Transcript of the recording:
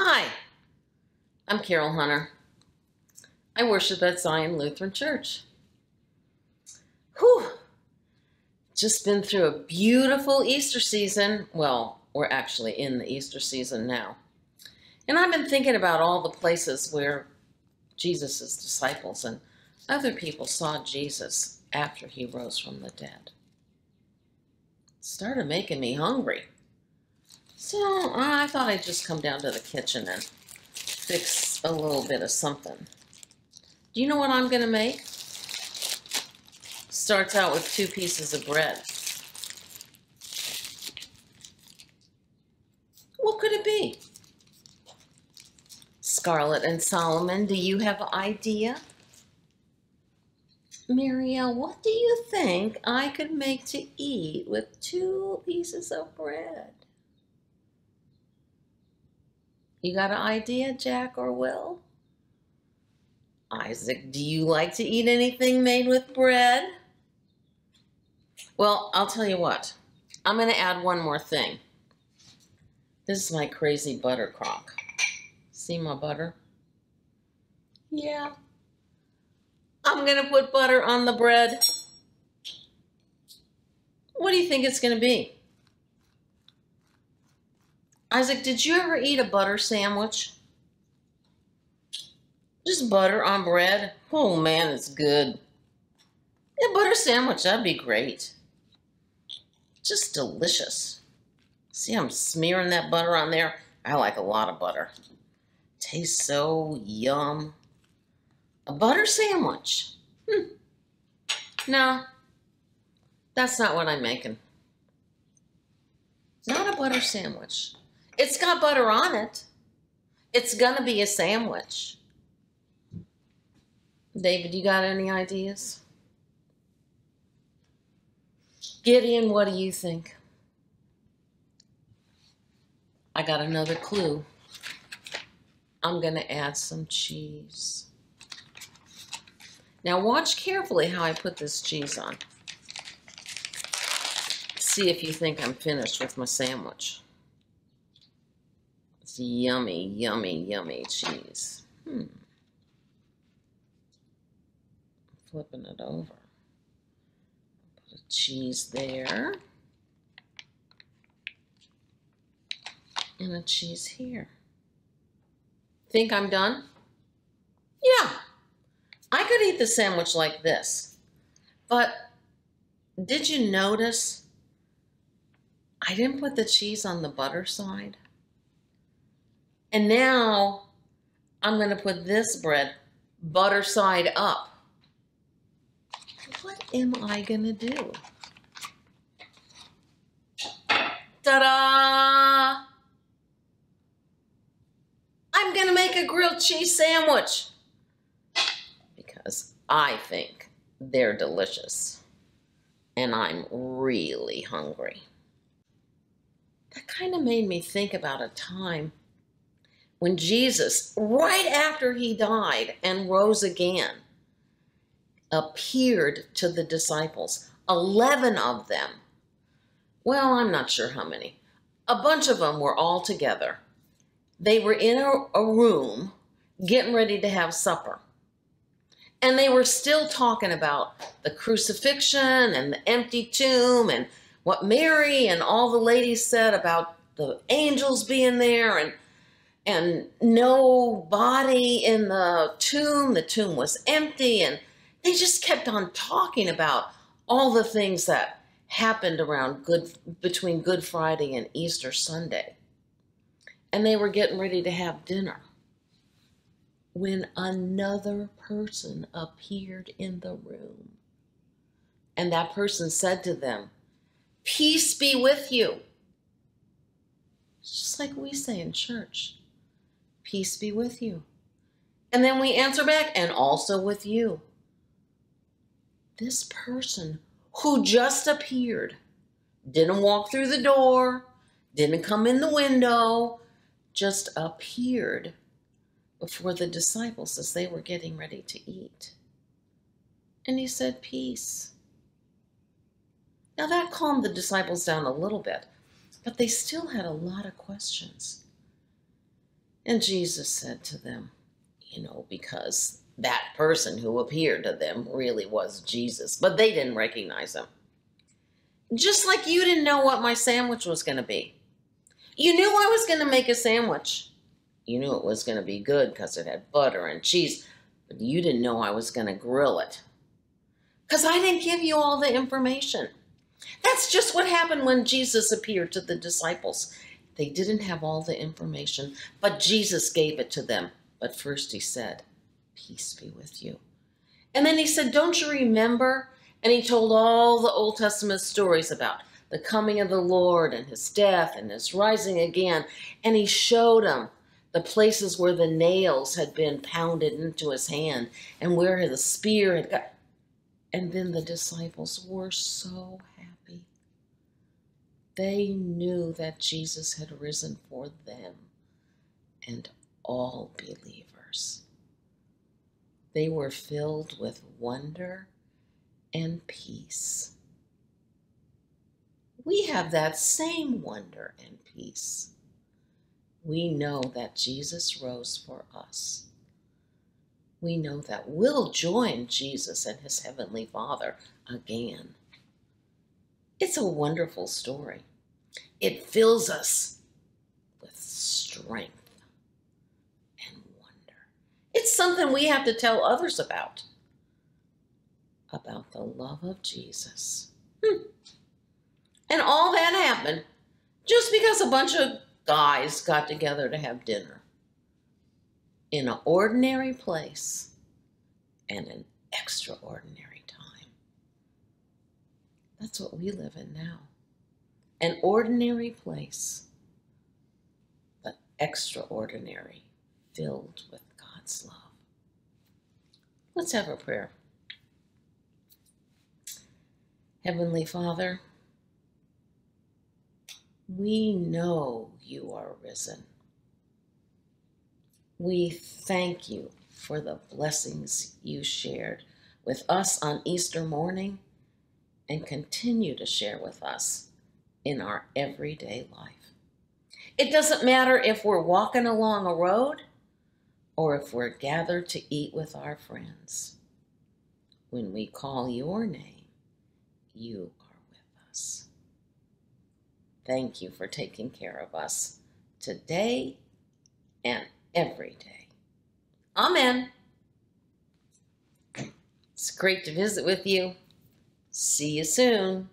Hi, I'm Carol Hunter. I worship at Zion Lutheran Church. Whew, just been through a beautiful Easter season. Well, we're actually in the Easter season now. And I've been thinking about all the places where Jesus' disciples and other people saw Jesus after he rose from the dead. It started making me hungry. So uh, I thought I'd just come down to the kitchen and fix a little bit of something. Do you know what I'm going to make? Starts out with two pieces of bread. What could it be? Scarlett and Solomon, do you have an idea? Marielle, what do you think I could make to eat with two pieces of bread? You got an idea, Jack or Will? Isaac, do you like to eat anything made with bread? Well, I'll tell you what. I'm going to add one more thing. This is my crazy butter crock. See my butter? Yeah. I'm going to put butter on the bread. What do you think it's going to be? Isaac, did you ever eat a butter sandwich? Just butter on bread? Oh man, it's good. A butter sandwich, that'd be great. Just delicious. See, I'm smearing that butter on there. I like a lot of butter. Tastes so yum. A butter sandwich. Hmm. No, that's not what I'm making. Not a butter sandwich. It's got butter on it. It's gonna be a sandwich. David, you got any ideas? Gideon, what do you think? I got another clue. I'm going to add some cheese. Now watch carefully how I put this cheese on. See if you think I'm finished with my sandwich. Yummy, yummy, yummy cheese. Hmm. Flipping it over. Put a cheese there. And a cheese here. Think I'm done? Yeah. I could eat the sandwich like this. But did you notice I didn't put the cheese on the butter side? And now I'm going to put this bread butter side up. What am I going to do? Ta-da! I'm going to make a grilled cheese sandwich because I think they're delicious and I'm really hungry. That kind of made me think about a time when Jesus, right after he died and rose again, appeared to the disciples, 11 of them. Well, I'm not sure how many. A bunch of them were all together. They were in a, a room getting ready to have supper. And they were still talking about the crucifixion and the empty tomb and what Mary and all the ladies said about the angels being there and and no body in the tomb. The tomb was empty and they just kept on talking about all the things that happened around good between Good Friday and Easter Sunday. And they were getting ready to have dinner when another person appeared in the room. And that person said to them, Peace be with you. It's just like we say in church, Peace be with you. And then we answer back, and also with you. This person who just appeared didn't walk through the door, didn't come in the window, just appeared before the disciples as they were getting ready to eat. And he said, Peace. Now that calmed the disciples down a little bit, but they still had a lot of questions. And Jesus said to them, you know, because that person who appeared to them really was Jesus, but they didn't recognize him. Just like you didn't know what my sandwich was going to be. You knew I was going to make a sandwich. You knew it was going to be good because it had butter and cheese, but you didn't know I was going to grill it. Because I didn't give you all the information. That's just what happened when Jesus appeared to the disciples. They didn't have all the information, but Jesus gave it to them. But first he said, Peace be with you. And then he said, Don't you remember? And he told all the Old Testament stories about the coming of the Lord and his death and his rising again. And he showed them the places where the nails had been pounded into his hand and where the spear had got. And then the disciples were so happy. They knew that Jesus had risen for them and all believers. They were filled with wonder and peace. We have that same wonder and peace. We know that Jesus rose for us. We know that we'll join Jesus and his heavenly Father again. It's a wonderful story. It fills us with strength and wonder. It's something we have to tell others about about the love of Jesus. Hmm. And all that happened just because a bunch of guys got together to have dinner in an ordinary place and an extraordinary time. That's what we live in now. An ordinary place, but extraordinary, filled with God's love. Let's have a prayer. Heavenly Father, we know you are risen. We thank you for the blessings you shared with us on Easter morning and continue to share with us in our everyday life. It doesn't matter if we're walking along a road or if we're gathered to eat with our friends. When we call your name, you are with us. Thank you for taking care of us today and every day. Amen. It's great to visit with you. See you soon.